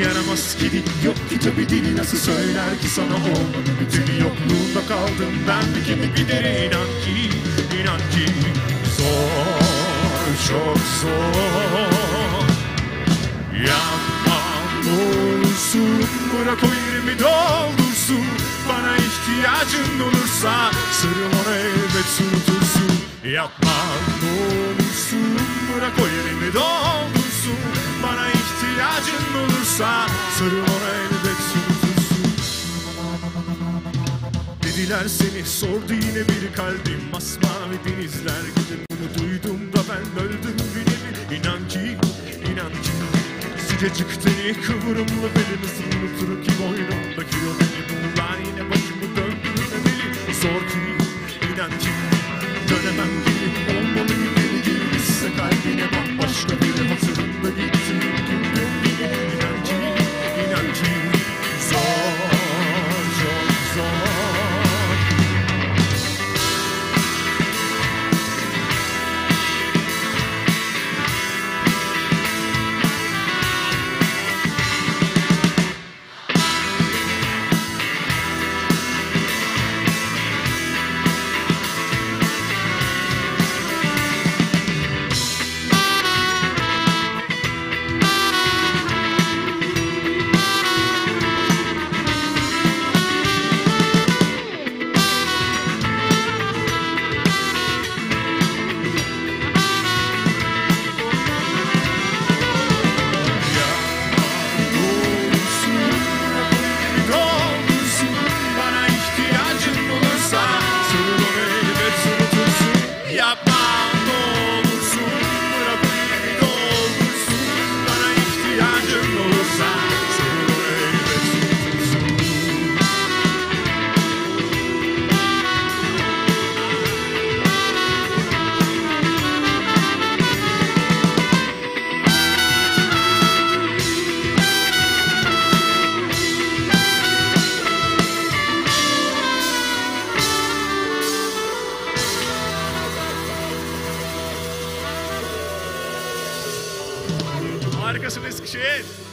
yaramaz kedi Yok ki tabi dili nasıl söyler ki sana olmadı biteni Yokluğunda kaldım ben bir kedi gideri inan ki inan ki. Zor çok zor. Yapma olursun Bırak o yerimi doldursun. Bana ihtiyacın olursa Sırrım ona elbet unutursun Yapma olursun Bırak o yerimi doldursun olursa Sırrım ona elbet unutursun Dediler seni sordu yine bir kalbim. Masmavi denizler gibi bunu duydum da ben öldüm nevi İnan ki, inan ki. Sıcacık teni kıvrımlı belin ısınıtır ki boynumdaki o beni Bunlar yine başımı döndürmemeli Zor ki, Marca se não.